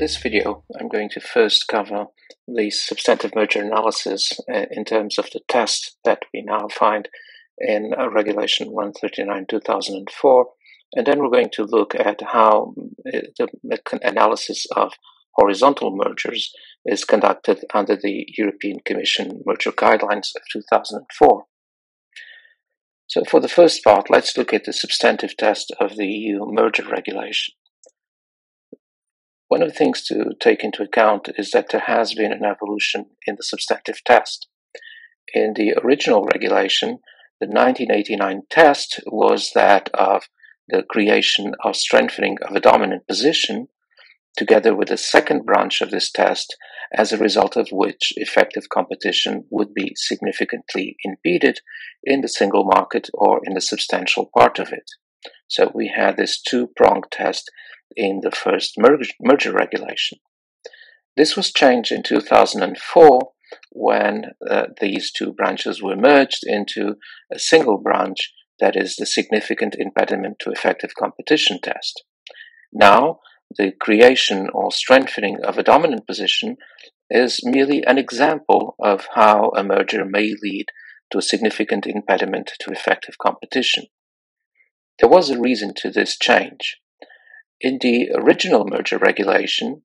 This video, I'm going to first cover the substantive merger analysis uh, in terms of the test that we now find in uh, Regulation 139-2004, and then we're going to look at how uh, the analysis of horizontal mergers is conducted under the European Commission Merger Guidelines of 2004. So for the first part, let's look at the substantive test of the EU merger regulation. One of the things to take into account is that there has been an evolution in the substantive test. In the original regulation, the 1989 test was that of the creation or strengthening of a dominant position, together with a second branch of this test, as a result of which effective competition would be significantly impeded in the single market or in the substantial part of it. So we had this two pronged test in the first merger, merger regulation. This was changed in 2004 when uh, these two branches were merged into a single branch that is the significant impediment to effective competition test. Now, the creation or strengthening of a dominant position is merely an example of how a merger may lead to a significant impediment to effective competition. There was a reason to this change. In the original merger regulation,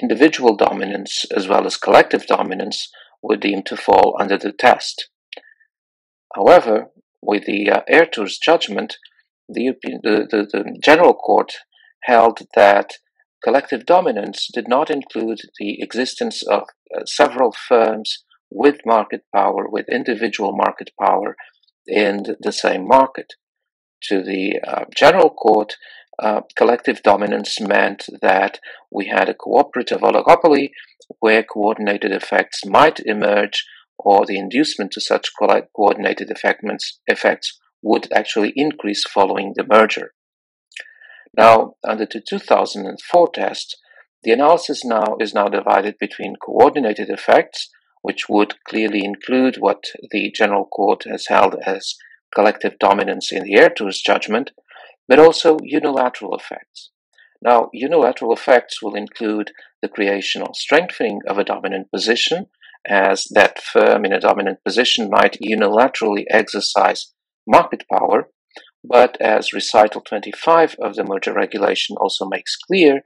individual dominance as well as collective dominance were deemed to fall under the test. However, with the uh, Airtours judgment, the, the, the, the General Court held that collective dominance did not include the existence of uh, several firms with market power, with individual market power in the same market. To the uh, General Court, uh, collective dominance meant that we had a cooperative oligopoly where coordinated effects might emerge or the inducement to such coordinated effects would actually increase following the merger. Now, under the 2004 test, the analysis now is now divided between coordinated effects, which would clearly include what the General Court has held as collective dominance in the Airtours judgment, but also unilateral effects. Now, unilateral effects will include the creation or strengthening of a dominant position, as that firm in a dominant position might unilaterally exercise market power. But as recital 25 of the merger regulation also makes clear,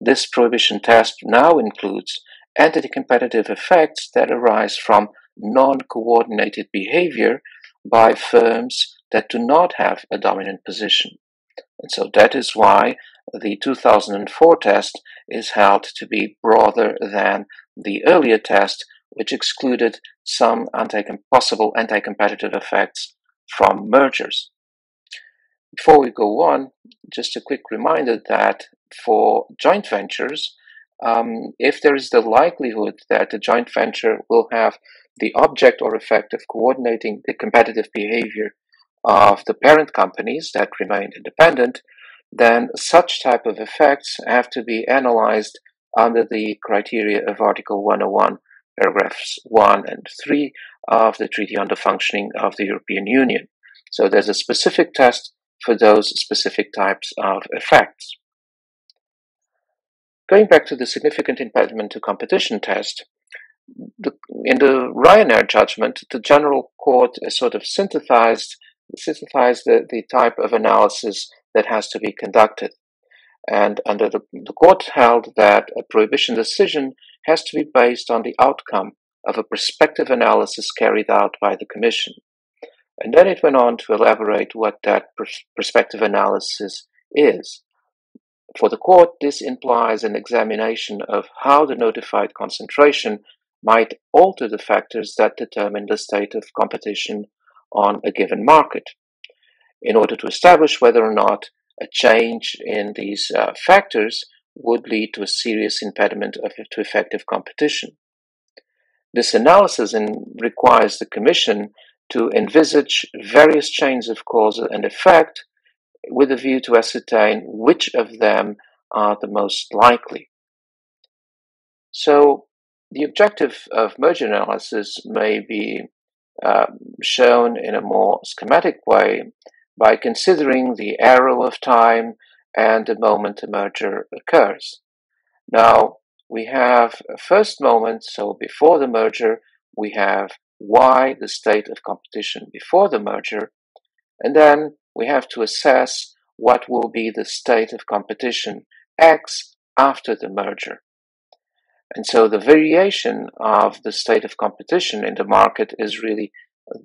this prohibition test now includes anti competitive effects that arise from non coordinated behavior by firms that do not have a dominant position. And so that is why the 2004 test is held to be broader than the earlier test, which excluded some anti possible anti competitive effects from mergers. Before we go on, just a quick reminder that for joint ventures, um, if there is the likelihood that the joint venture will have the object or effect of coordinating the competitive behavior of the parent companies that remain independent, then such type of effects have to be analyzed under the criteria of Article 101, paragraphs 1 and 3 of the Treaty on the Functioning of the European Union. So there's a specific test for those specific types of effects. Going back to the significant impediment to competition test, the, in the Ryanair judgment, the General Court sort of synthesized synthesize the, the type of analysis that has to be conducted. And under the, the court held that a prohibition decision has to be based on the outcome of a prospective analysis carried out by the Commission. And then it went on to elaborate what that prospective analysis is. For the court, this implies an examination of how the notified concentration might alter the factors that determine the state of competition on a given market in order to establish whether or not a change in these uh, factors would lead to a serious impediment of, to effective competition. This analysis in, requires the Commission to envisage various chains of cause and effect with a view to ascertain which of them are the most likely. So, the objective of merger analysis may be um, shown in a more schematic way by considering the arrow of time and the moment the merger occurs. Now, we have a first moment, so before the merger, we have Y, the state of competition before the merger, and then we have to assess what will be the state of competition X after the merger. And so the variation of the state of competition in the market is really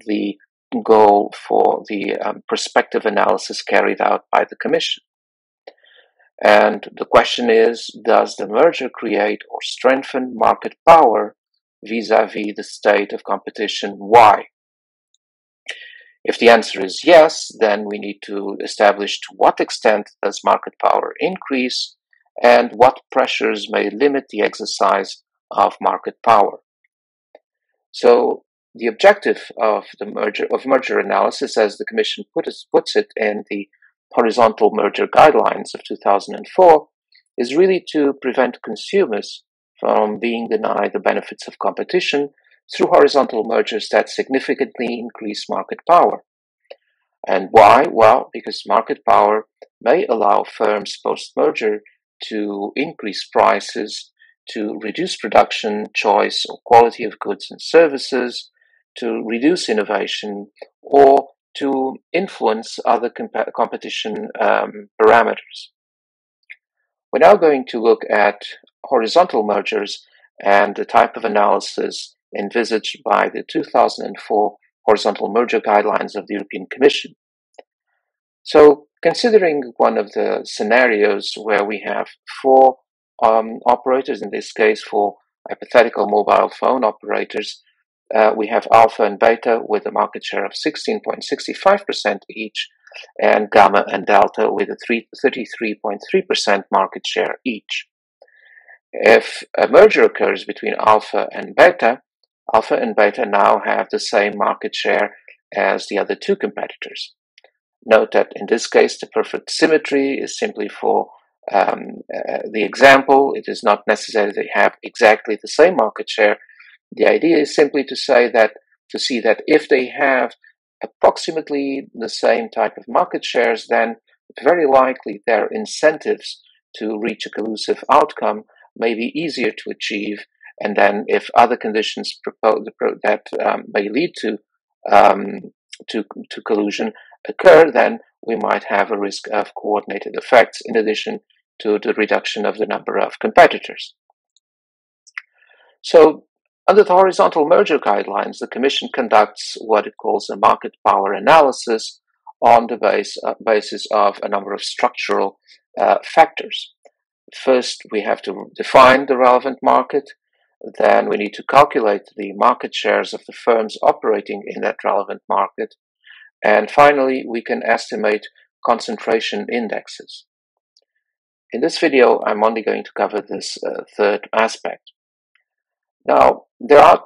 the goal for the um, prospective analysis carried out by the Commission. And the question is Does the merger create or strengthen market power vis a vis the state of competition Why? If the answer is yes, then we need to establish to what extent does market power increase and what pressures may limit the exercise of market power. So the objective of the merger of merger analysis, as the Commission put it, puts it in the horizontal merger guidelines of 2004, is really to prevent consumers from being denied the benefits of competition through horizontal mergers that significantly increase market power. And why? Well, because market power may allow firms post merger to increase prices, to reduce production choice or quality of goods and services, to reduce innovation, or to influence other comp- competition um, parameters. We're now going to look at horizontal mergers and the type of analysis envisaged by the 2004 horizontal merger guidelines of the European Commission. So, considering one of the scenarios where we have four um, operators, in this case, four hypothetical mobile phone operators, uh, we have alpha and beta with a market share of 16.65% each, and gamma and delta with a 33.3% market share each. If a merger occurs between alpha and beta, alpha and beta now have the same market share as the other two competitors. Note that in this case, the perfect symmetry is simply for um, uh, the example. It is not necessary to have exactly the same market share. The idea is simply to say that, to see that if they have approximately the same type of market shares, then very likely their incentives to reach a collusive outcome may be easier to achieve. And then, if other conditions that um, may lead to um, to, to collusion occur, then we might have a risk of coordinated effects in addition to the reduction of the number of competitors. So, under the horizontal merger guidelines, the Commission conducts what it calls a market power analysis on the base, uh, basis of a number of structural uh, factors. First, we have to define the relevant market. Then we need to calculate the market shares of the firms operating in that relevant market. And finally, we can estimate concentration indexes. In this video, I'm only going to cover this uh, third aspect. Now, there are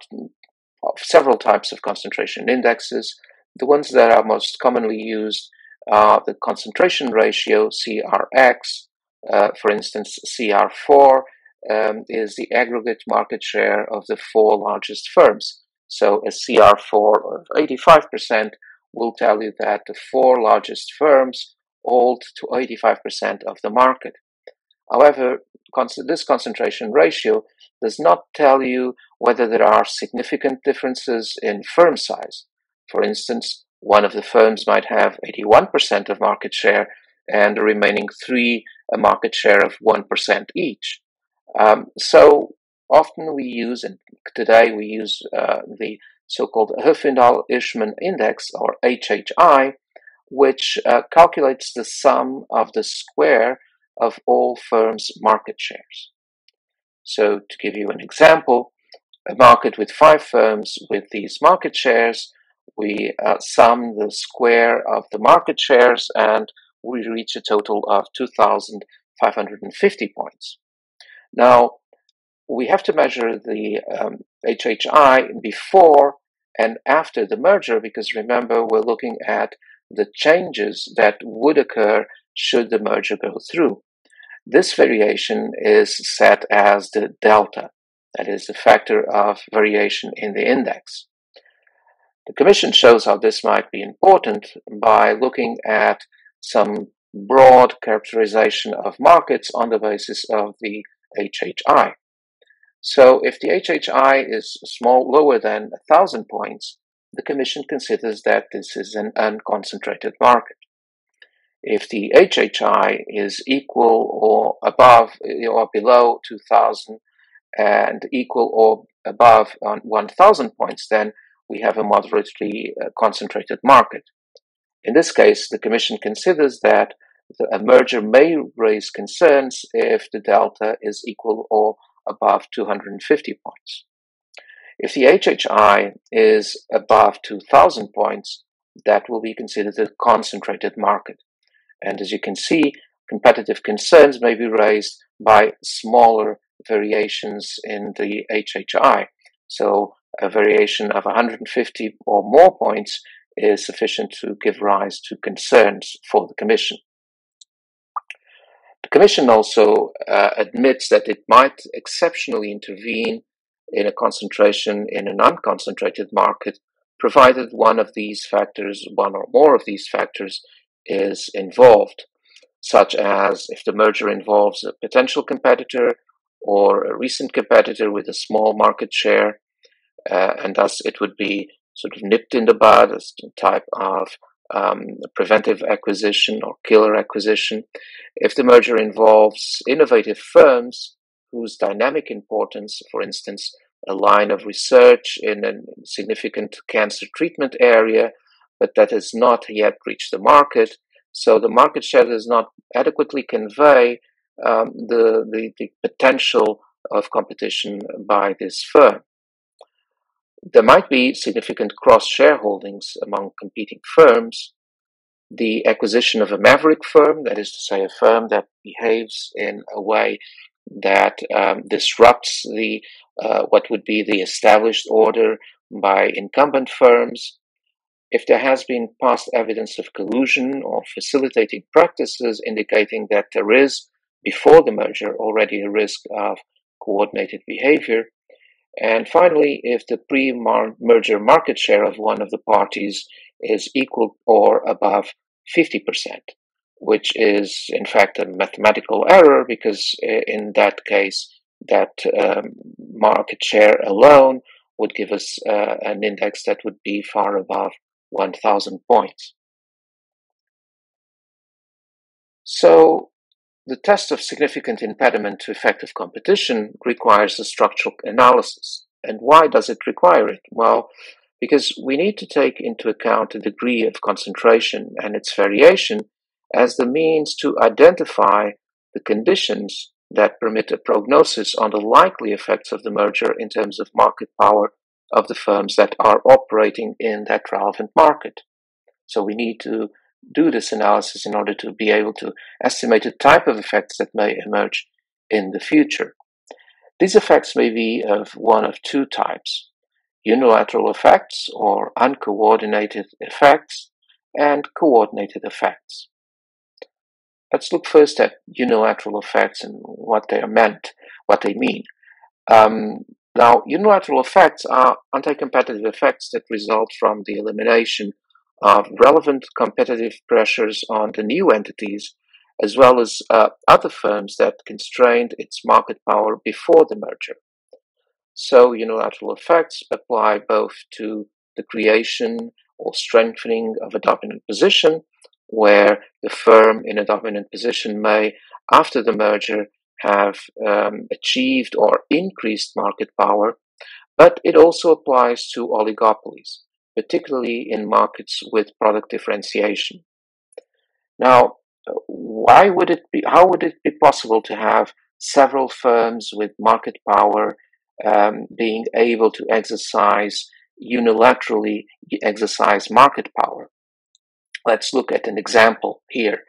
several types of concentration indexes. The ones that are most commonly used are the concentration ratio, CRX. Uh, for instance, CR4 um, is the aggregate market share of the four largest firms. So a CR4 of 85% will tell you that the four largest firms hold to 85% of the market. However, this concentration ratio does not tell you whether there are significant differences in firm size. For instance, one of the firms might have 81% of market share and the remaining three a market share of 1% each. Um, so often we use, and today we use uh, the so-called Herfindahl-Hirschman index or HHI, which uh, calculates the sum of the square of all firms' market shares. So, to give you an example, a market with five firms with these market shares, we uh, sum the square of the market shares and we reach a total of 2,550 points. Now, we have to measure the um, HHI before and after the merger because remember, we're looking at the changes that would occur should the merger go through. This variation is set as the delta, that is the factor of variation in the index. The Commission shows how this might be important by looking at some broad characterization of markets on the basis of the HHI. So if the HHI is small, lower than 1,000 points, the Commission considers that this is an unconcentrated market. If the HHI is equal or above or below 2,000 and equal or above 1,000 points, then we have a moderately uh, concentrated market. In this case, the Commission considers that a merger may raise concerns if the delta is equal or above 250 points. If the HHI is above 2000 points, that will be considered a concentrated market. And as you can see, competitive concerns may be raised by smaller variations in the HHI. So a variation of 150 or more points is sufficient to give rise to concerns for the Commission. The Commission also uh, admits that it might exceptionally intervene in a concentration in an unconcentrated market, provided one of these factors, one or more of these factors, is involved, such as if the merger involves a potential competitor or a recent competitor with a small market share, uh, and thus it would be sort of nipped in the bud as a type of um, preventive acquisition or killer acquisition. If the merger involves innovative firms whose dynamic importance, for instance, a line of research in a significant cancer treatment area, but that has not yet reached the market. So the market share does not adequately convey um, the, the, the potential of competition by this firm. There might be significant cross shareholdings among competing firms. The acquisition of a maverick firm, that is to say, a firm that behaves in a way that um, disrupts the uh, what would be the established order by incumbent firms. If there has been past evidence of collusion or facilitating practices indicating that there is, before the merger, already a risk of coordinated behavior, and finally, if the pre merger market share of one of the parties is equal or above 50%, which is in fact a mathematical error because in that case, that um, market share alone would give us uh, an index that would be far above 1000 points. So the test of significant impediment to effective competition requires a structural analysis. And why does it require it? Well, because we need to take into account the degree of concentration and its variation as the means to identify the conditions that permit a prognosis on the likely effects of the merger in terms of market power of the firms that are operating in that relevant market. So we need to do this analysis in order to be able to estimate the type of effects that may emerge in the future. These effects may be of one of two types unilateral effects or uncoordinated effects, and coordinated effects. Let's look first at unilateral effects and what they are meant, what they mean. Um, now, unilateral effects are anti-competitive effects that result from the elimination of relevant competitive pressures on the new entities, as well as uh, other firms that constrained its market power before the merger. So, unilateral effects apply both to the creation or strengthening of a dominant position, where the firm in a dominant position may, after the merger, have um, achieved or increased market power, but it also applies to oligopolies particularly in markets with product differentiation. Now, why would it be, how would it be possible to have several firms with market power um, being able to exercise unilaterally exercise market power? Let's look at an example here.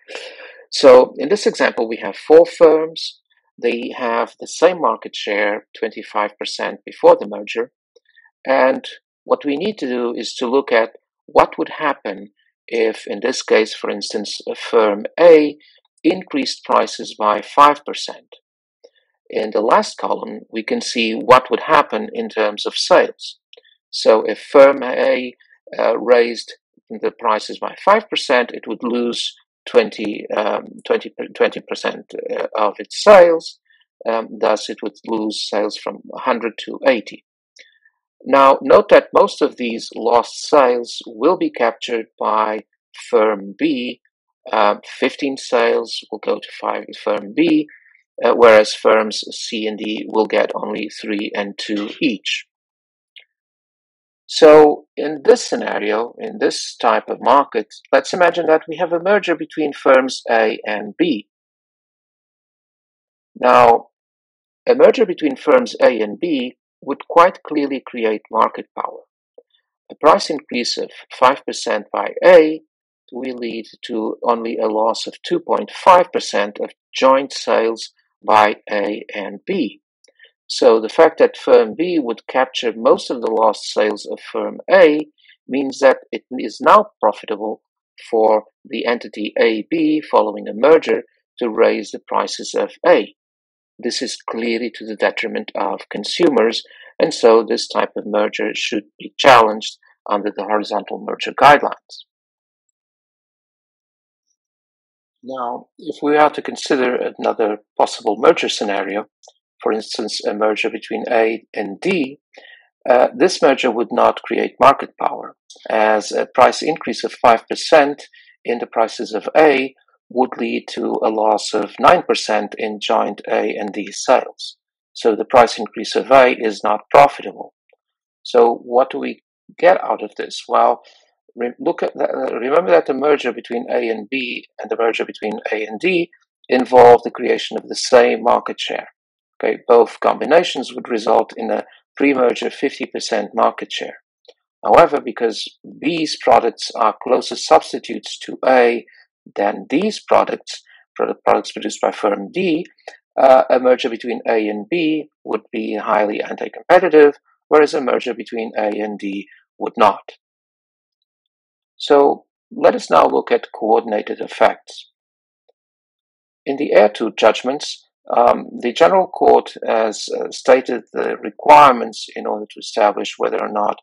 So in this example, we have four firms. They have the same market share, 25% before the merger, and what we need to do is to look at what would happen if, in this case, for instance, a firm A increased prices by 5%. In the last column, we can see what would happen in terms of sales. So if firm A uh, raised the prices by 5%, it would lose 20, um, 20, 20% uh, of its sales. Um, thus, it would lose sales from 100 to 80. Now, note that most of these lost sales will be captured by firm B. Uh, 15 sales will go to five, firm B, uh, whereas firms C and D will get only 3 and 2 each. So in this scenario, in this type of market, let's imagine that we have a merger between firms A and B. Now, a merger between firms A and B would quite clearly create market power. A price increase of 5% by A will lead to only a loss of 2.5% of joint sales by A and B. So the fact that firm B would capture most of the lost sales of firm A means that it is now profitable for the entity AB following a merger to raise the prices of A. This is clearly to the detriment of consumers, and so this type of merger should be challenged under the horizontal merger guidelines. Now, if we are to consider another possible merger scenario, for instance, a merger between A and D, uh, this merger would not create market power, as a price increase of 5% in the prices of A would lead to a loss of 9% in joint A and D sales. So the price increase of A is not profitable. So what do we get out of this? Well, look at that, uh, remember that the merger between A and B and the merger between A and D involved the creation of the same market share. Okay, both combinations would result in a pre-merger 50% market share. However, because B's products are closer substitutes to A than D's products, products produced by firm D, uh, a merger between A and B would be highly anti-competitive, whereas a merger between A and D would not. So let us now look at coordinated effects. In the Airtours judgments, um, the General Court has uh, stated the requirements in order to establish whether or not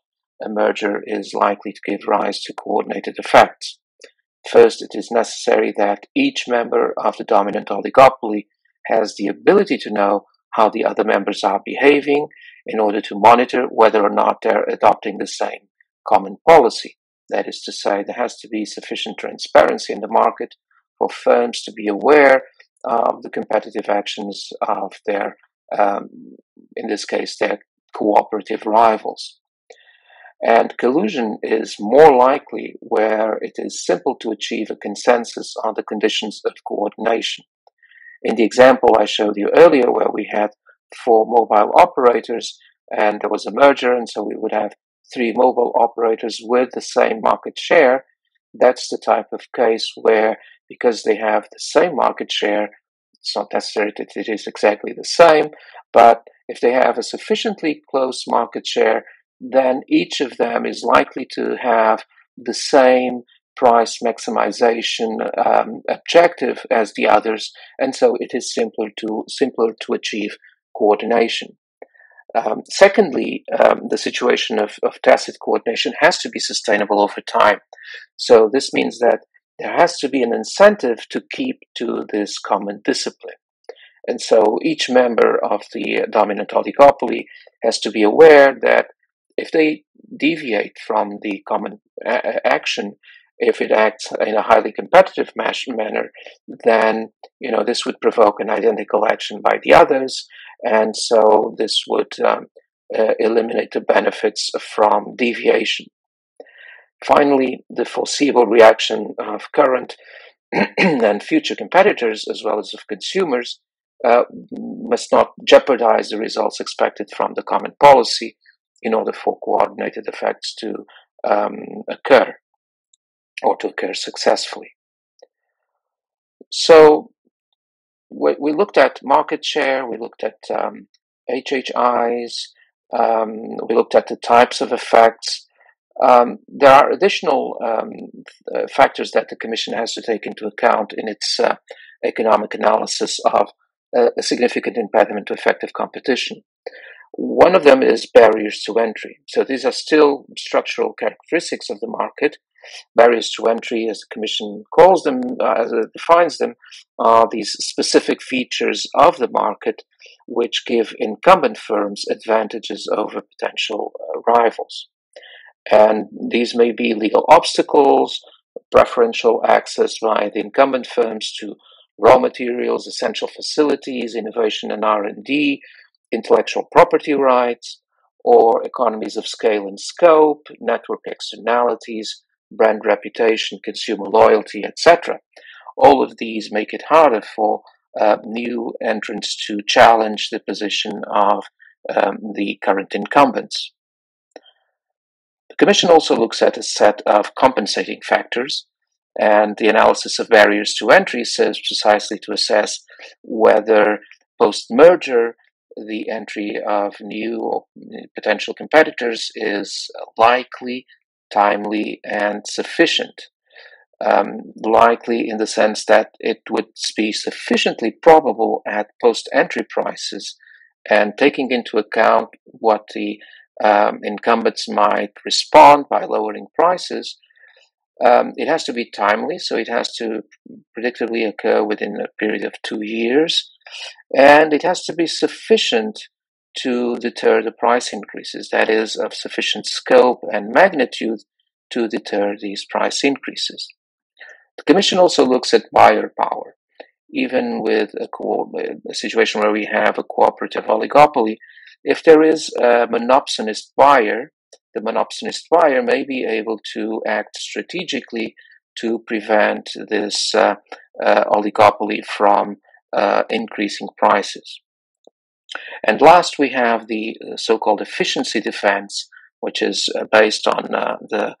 a merger is likely to give rise to coordinated effects. First, it is necessary that each member of the dominant oligopoly has the ability to know how the other members are behaving in order to monitor whether or not they're adopting the same common policy. That is to say, there has to be sufficient transparency in the market for firms to be aware of the competitive actions of their, um, in this case, their cooperative rivals. And collusion is more likely where it is simple to achieve a consensus on the conditions of coordination. In the example I showed you earlier, where we had four mobile operators and there was a merger, and so we would have three mobile operators with the same market share, that's the type of case where because they have the same market share. It's not necessary that it is exactly the same, but if they have a sufficiently close market share, then each of them is likely to have the same price maximization um, objective as the others, and so it is simpler to simpler to achieve coordination. Um, secondly, um, the situation of, of tacit coordination has to be sustainable over time. So this means that there has to be an incentive to keep to this common discipline. And so each member of the dominant oligopoly has to be aware that if they deviate from the common a- action, if it acts in a highly competitive manner, then you know this would provoke an identical action by the others, and so this would um, uh, eliminate the benefits from deviation. Finally, the foreseeable reaction of current and future competitors, as well as of consumers, uh, must not jeopardize the results expected from the common policy in order for coordinated effects to um, occur or to occur successfully. So we, we, looked at market share, we looked at um, HHIs, um, we looked at the types of effects, um, there are additional um, uh, factors that the Commission has to take into account in its uh, economic analysis of uh, a significant impediment to effective competition. One of them is barriers to entry. So these are still structural characteristics of the market, Barriers to entry, as the Commission calls them, uh, as it defines them, are these specific features of the market which give incumbent firms advantages over potential uh, rivals. And these may be legal obstacles, preferential access by the incumbent firms to raw materials, essential facilities, innovation and R&D, intellectual property rights, or economies of scale and scope, network externalities, brand reputation, consumer loyalty, etc. All of these make it harder for uh, new entrants to challenge the position of um, the current incumbents. The Commission also looks at a set of compensating factors, and the analysis of barriers to entry serves precisely to assess whether post merger the entry of new potential competitors is likely, timely, and sufficient. Um, likely in the sense that it would be sufficiently probable at post entry prices and taking into account what the um, incumbents might respond by lowering prices. Um, it has to be timely, so it has to predictably occur within a period of two years and it has to be sufficient to deter the price increases, that is, of sufficient scope and magnitude to deter these price increases. The Commission also looks at buyer power. Even with a, co- a situation where we have a cooperative oligopoly, if there is a monopsonist buyer, the monopsonist buyer may be able to act strategically to prevent this uh, uh, oligopoly from uh, increasing prices. And last, we have the uh, so called efficiency defense, which is uh, based on uh, the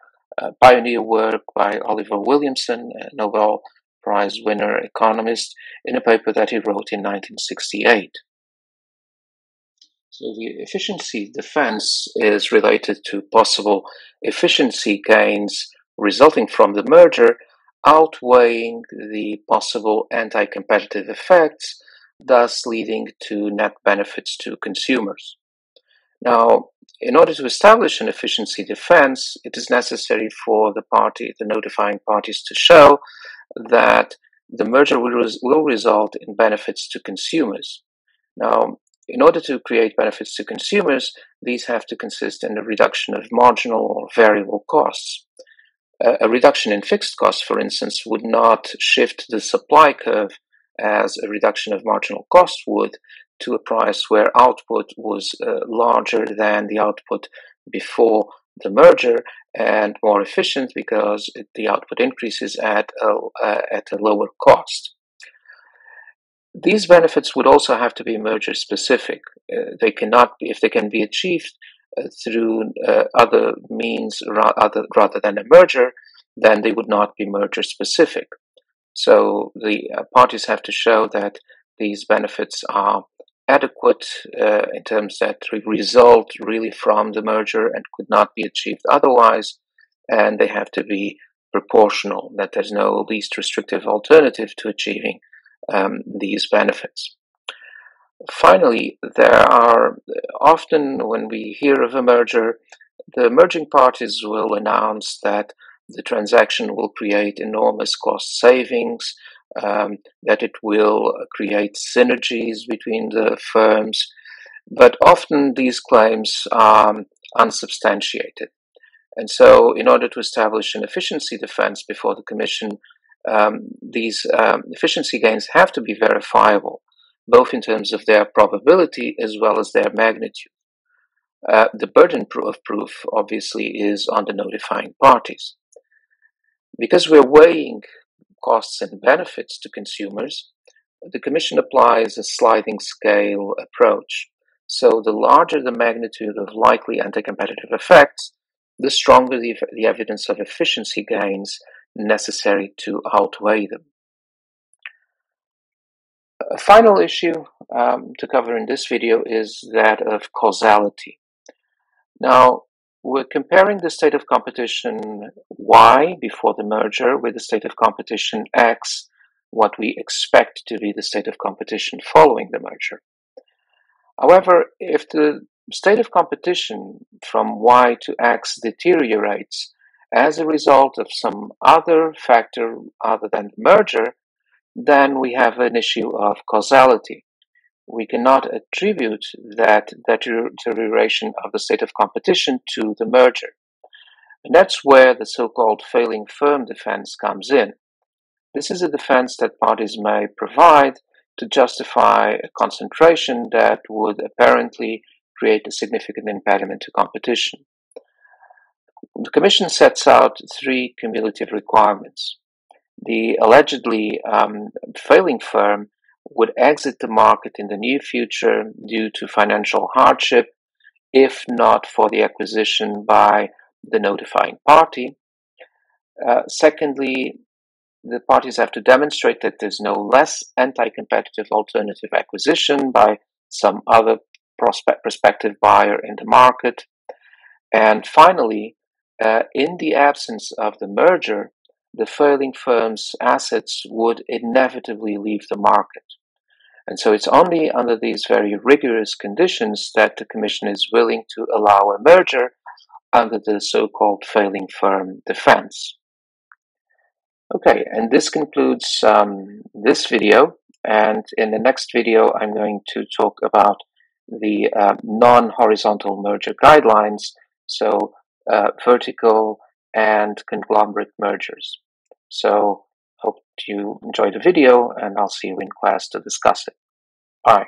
pioneer work by Oliver Williamson, a Nobel Prize winner economist, in a paper that he wrote in 1968. So the efficiency defense is related to possible efficiency gains resulting from the merger outweighing the possible anti competitive effects, thus leading to net benefits to consumers. Now, in order to establish an efficiency defense, it is necessary for the party, the notifying parties, to show that the merger will, res- will result in benefits to consumers. Now, in order to create benefits to consumers, these have to consist in a reduction of marginal or variable costs a reduction in fixed costs, for instance, would not shift the supply curve as a reduction of marginal cost would to a price where output was uh, larger than the output before the merger and more efficient because the output increases at a, uh, at a lower cost. These benefits would also have to be merger specific. Uh, they cannot, be, if they can be achieved through uh, other means ra- other, rather than a merger, then they would not be merger specific. So the uh, parties have to show that these benefits are adequate uh, in terms that result really from the merger and could not be achieved otherwise, and they have to be proportional, that there's no least restrictive alternative to achieving um, these benefits. Finally, there are often when we hear of a merger, the merging parties will announce that the transaction will create enormous cost savings, um, that it will create synergies between the firms, but often these claims are unsubstantiated. And so, in order to establish an efficiency defense before the Commission, um, these um, efficiency gains have to be verifiable both in terms of their probability as well as their magnitude. Uh, the burden of proof, obviously, is on the notifying parties. Because we're weighing costs and benefits to consumers, the Commission applies a sliding scale approach. So, the larger the magnitude of likely anti competitive effects, the stronger the, the evidence of efficiency gains necessary to outweigh them. A final issue um, to cover in this video is that of causality. Now, we're comparing the state of competition Y before the merger with the state of competition X, what we expect to be the state of competition following the merger. However, if the state of competition from Y to X deteriorates as a result of some other factor other than the merger, then we have an issue of causality. We cannot attribute that deterioration of the state of competition to the merger. And that's where the so called failing firm defense comes in. This is a defense that parties may provide to justify a concentration that would apparently create a significant impediment to competition. The Commission sets out three cumulative requirements. The allegedly um, failing firm would exit the market in the near future due to financial hardship, if not for the acquisition by the notifying party. Uh, secondly, the parties have to demonstrate that there's no less anti competitive alternative acquisition by some other prospect, prospective buyer in the market. And finally, uh, in the absence of the merger, the failing firm's assets would inevitably leave the market. And so it's only under these very rigorous conditions that the Commission is willing to allow a merger under the so called failing firm defense. Okay, and this concludes um, this video. And in the next video, I'm going to talk about the uh, non horizontal merger guidelines, so uh, vertical and conglomerate mergers. So, hope you enjoyed the video, and I'll see you in class to discuss it. Bye.